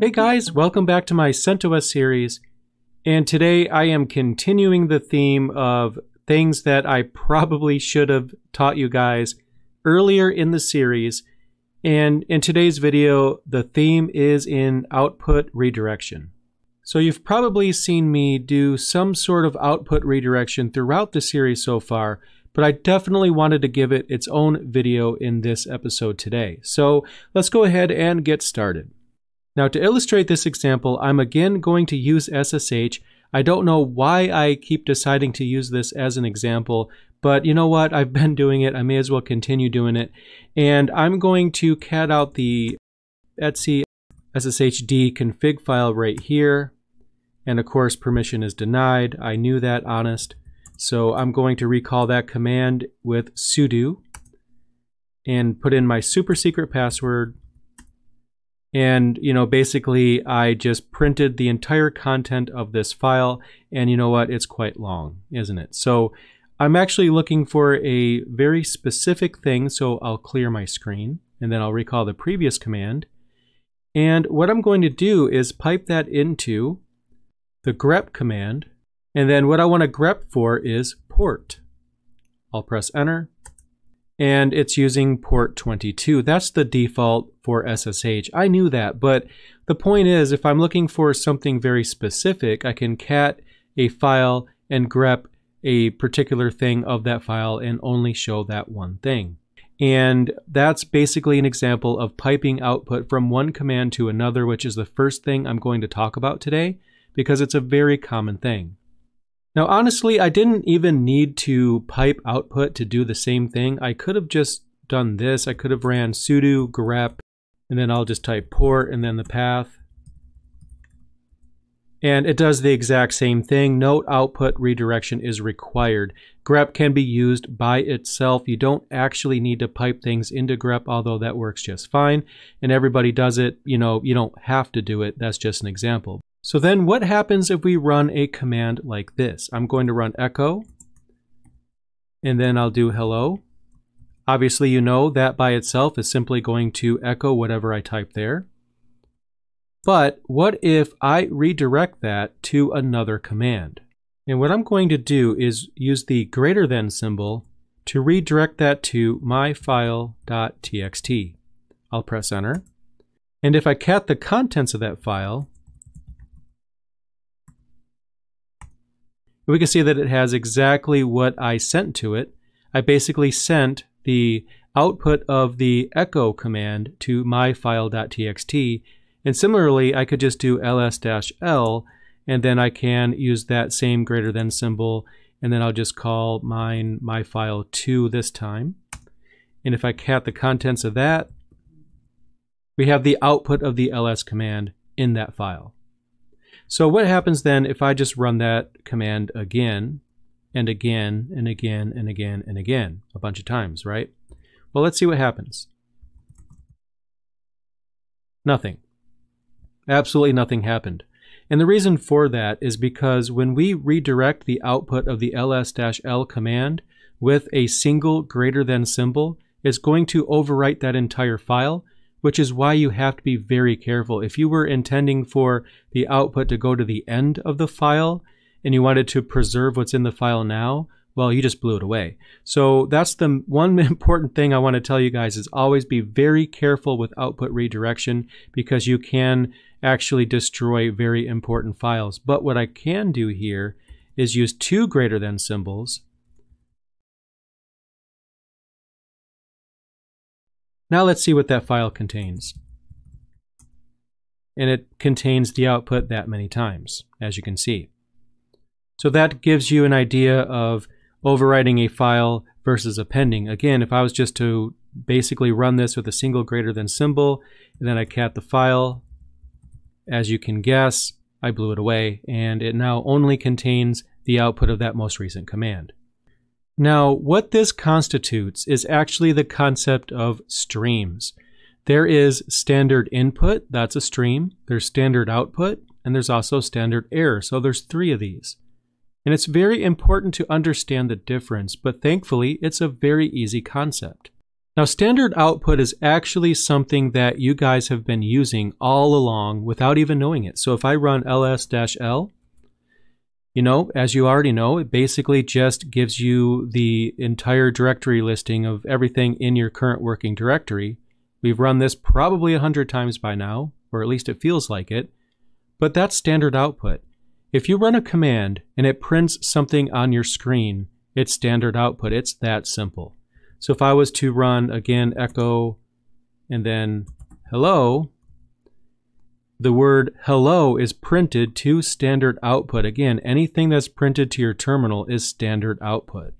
Hey guys, welcome back to my CentOS series. And today I am continuing the theme of things that I probably should have taught you guys earlier in the series. And in today's video, the theme is in output redirection. So you've probably seen me do some sort of output redirection throughout the series so far, but I definitely wanted to give it its own video in this episode today. So let's go ahead and get started. Now to illustrate this example, I'm again going to use SSH. I don't know why I keep deciding to use this as an example, but you know what? I've been doing it. I may as well continue doing it. And I'm going to cat out the etc sshd config file right here. And of course, permission is denied. I knew that, honest. So I'm going to recall that command with sudo and put in my super secret password and, you know, basically I just printed the entire content of this file. And you know what? It's quite long, isn't it? So I'm actually looking for a very specific thing. So I'll clear my screen and then I'll recall the previous command. And what I'm going to do is pipe that into the grep command. And then what I want to grep for is port. I'll press enter and it's using port 22. That's the default for SSH. I knew that, but the point is if I'm looking for something very specific, I can cat a file and grep a particular thing of that file and only show that one thing. And that's basically an example of piping output from one command to another, which is the first thing I'm going to talk about today because it's a very common thing. Now, honestly, I didn't even need to pipe output to do the same thing. I could have just done this. I could have ran sudo grep, and then I'll just type port and then the path. And it does the exact same thing. Note output redirection is required. grep can be used by itself. You don't actually need to pipe things into grep, although that works just fine. And everybody does it. You know, you don't have to do it. That's just an example. So then what happens if we run a command like this? I'm going to run echo, and then I'll do hello. Obviously, you know that by itself is simply going to echo whatever I type there. But what if I redirect that to another command? And what I'm going to do is use the greater than symbol to redirect that to myfile.txt. I'll press enter. And if I cat the contents of that file, we can see that it has exactly what I sent to it. I basically sent the output of the echo command to my myfile.txt. And similarly, I could just do ls-l, and then I can use that same greater than symbol, and then I'll just call mine myfile2 this time. And if I cat the contents of that, we have the output of the ls command in that file. So what happens then if I just run that command again and again and again and again and again a bunch of times, right? Well, let's see what happens. Nothing. Absolutely nothing happened. And the reason for that is because when we redirect the output of the ls-l command with a single greater than symbol, it's going to overwrite that entire file which is why you have to be very careful. If you were intending for the output to go to the end of the file and you wanted to preserve what's in the file now, well, you just blew it away. So that's the one important thing I want to tell you guys is always be very careful with output redirection because you can actually destroy very important files. But what I can do here is use two greater than symbols Now let's see what that file contains. And it contains the output that many times, as you can see. So that gives you an idea of overwriting a file versus appending. Again, if I was just to basically run this with a single greater than symbol, and then I cat the file, as you can guess, I blew it away, and it now only contains the output of that most recent command. Now, what this constitutes is actually the concept of streams. There is standard input, that's a stream. There's standard output, and there's also standard error. So there's three of these. And it's very important to understand the difference, but thankfully, it's a very easy concept. Now, standard output is actually something that you guys have been using all along without even knowing it. So if I run ls-l, you know, as you already know, it basically just gives you the entire directory listing of everything in your current working directory. We've run this probably a hundred times by now, or at least it feels like it, but that's standard output. If you run a command and it prints something on your screen, it's standard output. It's that simple. So if I was to run again echo and then hello, the word hello is printed to standard output. Again, anything that's printed to your terminal is standard output.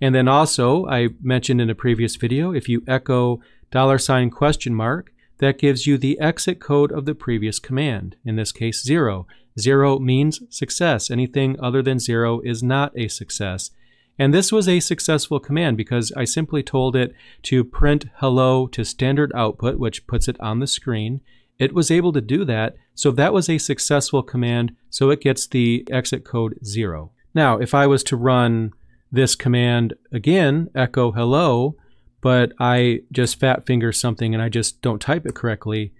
And then also, I mentioned in a previous video, if you echo dollar sign question mark, that gives you the exit code of the previous command, in this case zero. Zero means success. Anything other than zero is not a success. And this was a successful command because I simply told it to print hello to standard output, which puts it on the screen. It was able to do that, so that was a successful command, so it gets the exit code zero. Now, if I was to run this command again, echo hello, but I just fat finger something and I just don't type it correctly,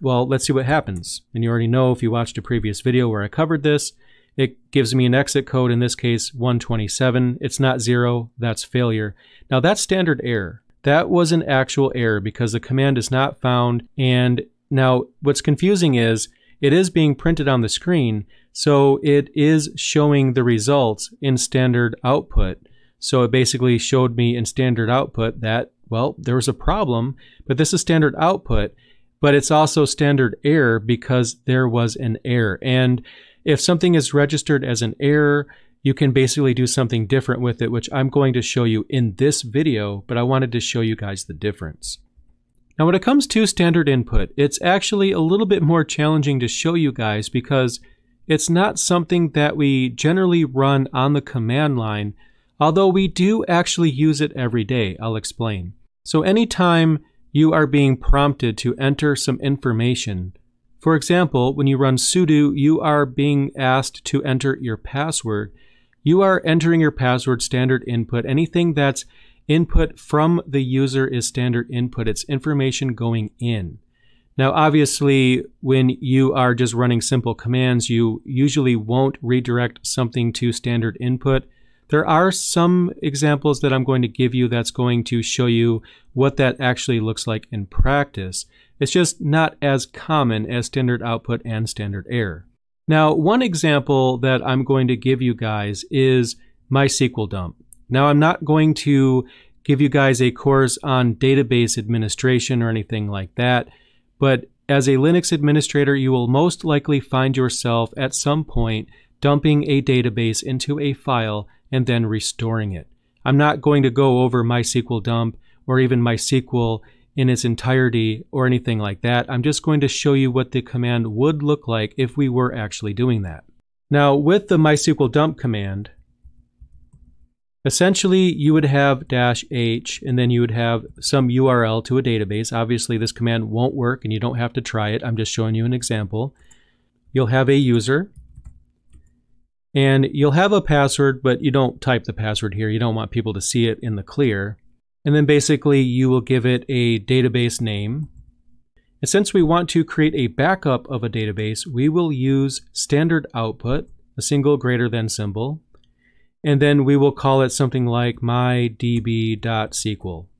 well, let's see what happens. And you already know if you watched a previous video where I covered this, it gives me an exit code, in this case 127. It's not zero, that's failure. Now that's standard error. That was an actual error because the command is not found. And now what's confusing is it is being printed on the screen, so it is showing the results in standard output. So it basically showed me in standard output that, well, there was a problem, but this is standard output, but it's also standard error because there was an error. And if something is registered as an error, you can basically do something different with it, which I'm going to show you in this video, but I wanted to show you guys the difference. Now, when it comes to standard input, it's actually a little bit more challenging to show you guys because it's not something that we generally run on the command line, although we do actually use it every day. I'll explain. So anytime you are being prompted to enter some information, for example, when you run sudo, you are being asked to enter your password. You are entering your password standard input. Anything that's input from the user is standard input. It's information going in. Now, obviously, when you are just running simple commands, you usually won't redirect something to standard input. There are some examples that I'm going to give you that's going to show you what that actually looks like in practice. It's just not as common as standard output and standard error. Now, one example that I'm going to give you guys is MySQL dump. Now, I'm not going to give you guys a course on database administration or anything like that, but as a Linux administrator, you will most likely find yourself at some point dumping a database into a file and then restoring it. I'm not going to go over MySQL dump or even MySQL in its entirety or anything like that. I'm just going to show you what the command would look like if we were actually doing that. Now with the MySQL dump command, essentially you would have dash h and then you would have some URL to a database. Obviously this command won't work and you don't have to try it. I'm just showing you an example. You'll have a user and you'll have a password, but you don't type the password here. You don't want people to see it in the clear. And then basically you will give it a database name. And since we want to create a backup of a database, we will use standard output, a single greater than symbol. And then we will call it something like mydb.sql,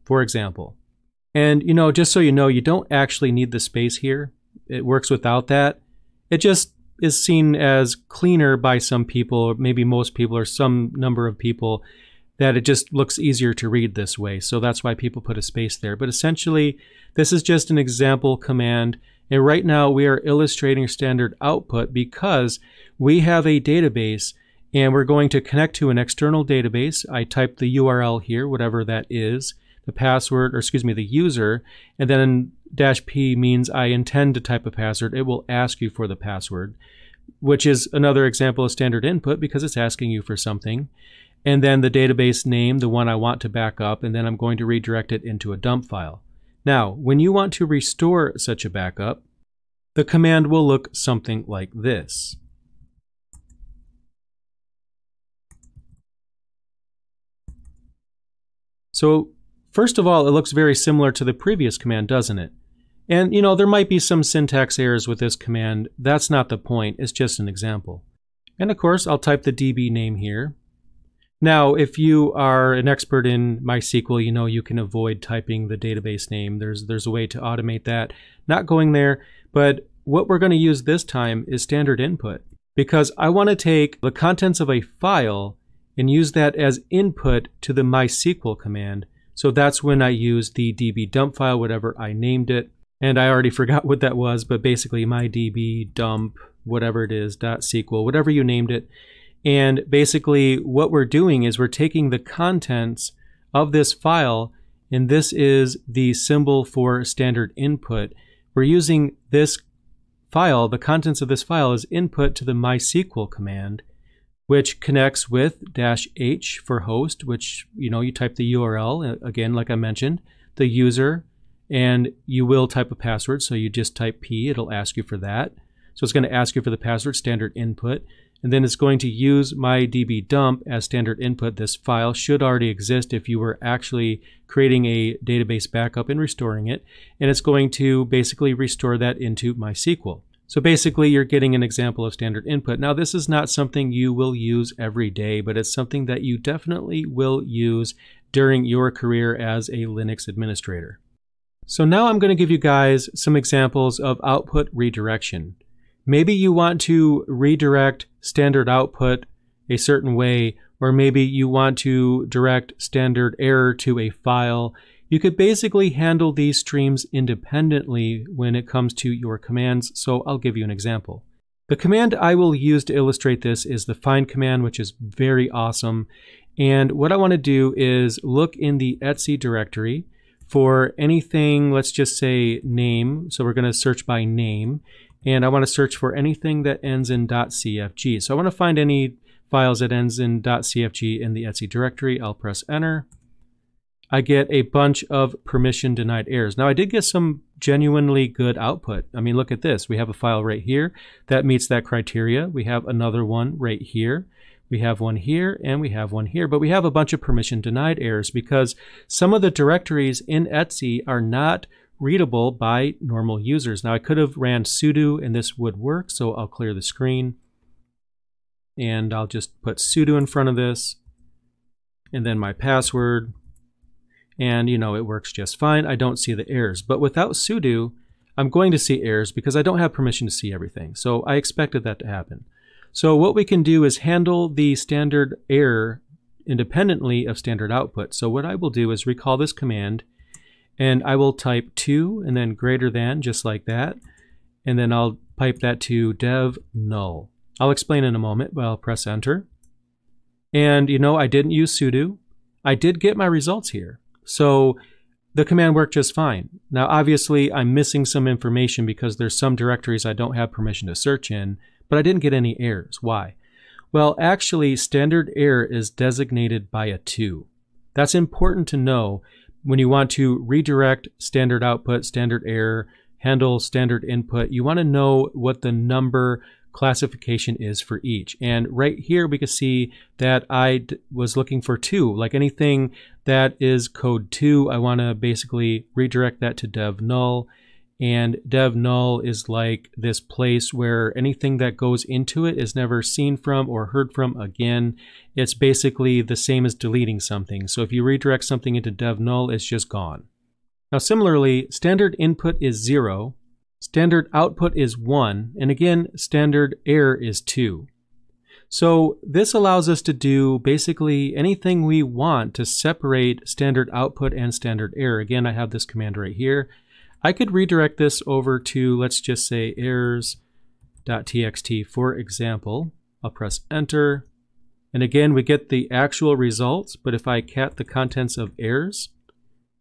for example. And you know, just so you know, you don't actually need the space here. It works without that. It just is seen as cleaner by some people, or maybe most people, or some number of people, that it just looks easier to read this way. So that's why people put a space there. But essentially, this is just an example command. And right now we are illustrating standard output because we have a database and we're going to connect to an external database. I type the URL here, whatever that is, the password, or excuse me, the user, and then dash P means I intend to type a password. It will ask you for the password, which is another example of standard input because it's asking you for something and then the database name, the one I want to back up, and then I'm going to redirect it into a dump file. Now, when you want to restore such a backup, the command will look something like this. So First of all, it looks very similar to the previous command, doesn't it? And, you know, there might be some syntax errors with this command. That's not the point. It's just an example. And of course, I'll type the DB name here. Now, if you are an expert in MySQL, you know you can avoid typing the database name. There's, there's a way to automate that. Not going there, but what we're going to use this time is standard input because I want to take the contents of a file and use that as input to the MySQL command. So that's when I use the db dump file, whatever I named it. And I already forgot what that was, but basically my db dump, whatever it is, .sql, whatever you named it. And basically what we're doing is we're taking the contents of this file, and this is the symbol for standard input. We're using this file, the contents of this file is input to the MySQL command, which connects with dash H for host, which, you know, you type the URL, uh, again, like I mentioned, the user, and you will type a password. So you just type P, it'll ask you for that. So it's going to ask you for the password, standard input, and then it's going to use my db dump as standard input. This file should already exist if you were actually creating a database backup and restoring it, and it's going to basically restore that into MySQL. So basically you're getting an example of standard input. Now this is not something you will use every day, but it's something that you definitely will use during your career as a Linux administrator. So now I'm going to give you guys some examples of output redirection. Maybe you want to redirect standard output a certain way, or maybe you want to direct standard error to a file you could basically handle these streams independently when it comes to your commands, so I'll give you an example. The command I will use to illustrate this is the find command, which is very awesome. And what I want to do is look in the etc directory for anything, let's just say name. So we're going to search by name. And I want to search for anything that ends in .cfg. So I want to find any files that ends in .cfg in the etc directory. I'll press enter. I get a bunch of permission denied errors. Now I did get some genuinely good output. I mean, look at this. We have a file right here that meets that criteria. We have another one right here. We have one here and we have one here, but we have a bunch of permission denied errors because some of the directories in etc are not readable by normal users. Now I could have ran sudo and this would work, so I'll clear the screen and I'll just put sudo in front of this and then my password and you know it works just fine. I don't see the errors. But without sudo, I'm going to see errors because I don't have permission to see everything. So I expected that to happen. So what we can do is handle the standard error independently of standard output. So what I will do is recall this command and I will type 2 and then greater than just like that. And then I'll pipe that to dev null. I'll explain in a moment, but I'll press enter. And you know, I didn't use sudo. I did get my results here. So the command worked just fine. Now, obviously, I'm missing some information because there's some directories I don't have permission to search in, but I didn't get any errors. Why? Well, actually, standard error is designated by a 2. That's important to know when you want to redirect standard output, standard error, handle standard input. You want to know what the number classification is for each. And right here we can see that I was looking for 2. Like anything that is code 2, I want to basically redirect that to dev null. And dev null is like this place where anything that goes into it is never seen from or heard from again. It's basically the same as deleting something. So if you redirect something into dev null, it's just gone. Now similarly, standard input is 0, standard output is 1, and again, standard error is 2. So this allows us to do basically anything we want to separate standard output and standard error. Again, I have this command right here. I could redirect this over to, let's just say errors.txt, for example. I'll press enter. And again, we get the actual results, but if I cat the contents of errors,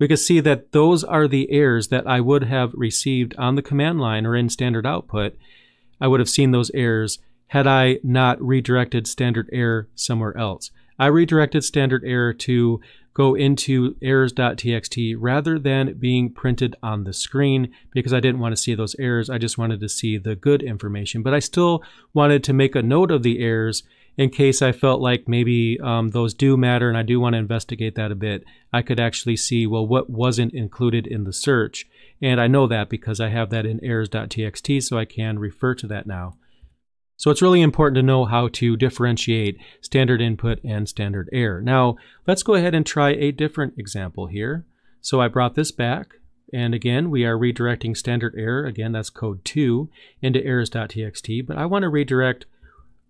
we can see that those are the errors that I would have received on the command line or in standard output. I would have seen those errors had I not redirected standard error somewhere else. I redirected standard error to go into errors.txt rather than being printed on the screen because I didn't want to see those errors. I just wanted to see the good information, but I still wanted to make a note of the errors in case I felt like maybe um, those do matter and I do want to investigate that a bit, I could actually see, well, what wasn't included in the search. And I know that because I have that in errors.txt, so I can refer to that now. So it's really important to know how to differentiate standard input and standard error. Now, let's go ahead and try a different example here. So I brought this back, and again, we are redirecting standard error, again, that's code 2, into errors.txt, but I want to redirect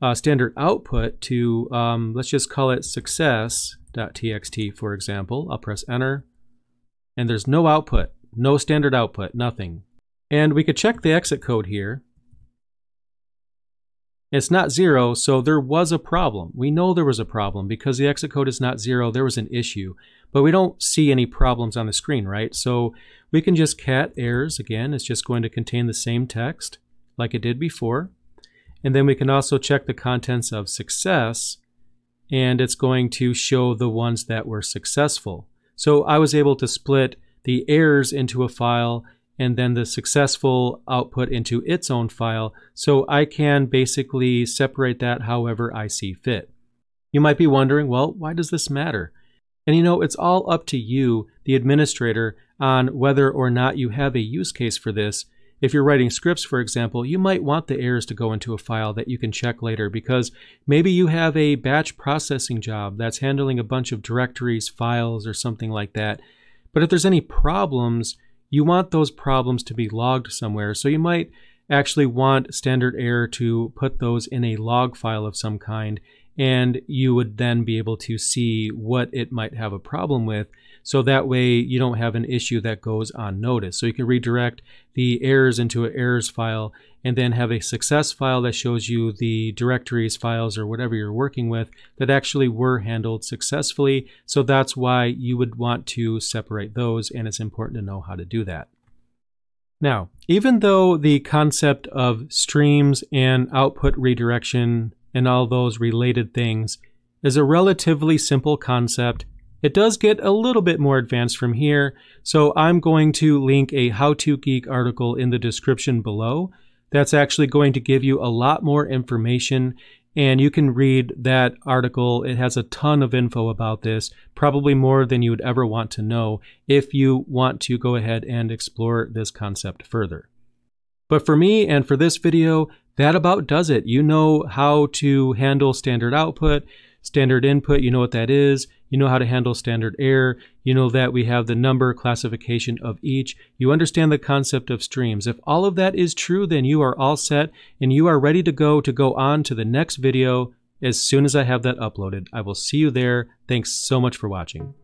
uh, standard output to, um, let's just call it success.txt, for example. I'll press enter, and there's no output, no standard output, nothing. And we could check the exit code here. It's not zero, so there was a problem. We know there was a problem because the exit code is not zero, there was an issue. But we don't see any problems on the screen, right? So we can just cat errors, again, it's just going to contain the same text like it did before. And then we can also check the contents of success and it's going to show the ones that were successful. So I was able to split the errors into a file and then the successful output into its own file. So I can basically separate that however I see fit. You might be wondering, well, why does this matter? And you know, it's all up to you, the administrator, on whether or not you have a use case for this if you're writing scripts, for example, you might want the errors to go into a file that you can check later because maybe you have a batch processing job that's handling a bunch of directories, files, or something like that. But if there's any problems, you want those problems to be logged somewhere. So you might actually want standard error to put those in a log file of some kind and you would then be able to see what it might have a problem with so that way you don't have an issue that goes unnoticed. So you can redirect the errors into an errors file and then have a success file that shows you the directories, files, or whatever you're working with that actually were handled successfully. So that's why you would want to separate those and it's important to know how to do that. Now, even though the concept of streams and output redirection and all those related things is a relatively simple concept. It does get a little bit more advanced from here, so I'm going to link a How To Geek article in the description below. That's actually going to give you a lot more information, and you can read that article. It has a ton of info about this, probably more than you would ever want to know if you want to go ahead and explore this concept further. But for me and for this video, that about does it. You know how to handle standard output, standard input, you know what that is. You know how to handle standard error. You know that we have the number classification of each. You understand the concept of streams. If all of that is true, then you are all set and you are ready to go to go on to the next video as soon as I have that uploaded. I will see you there. Thanks so much for watching.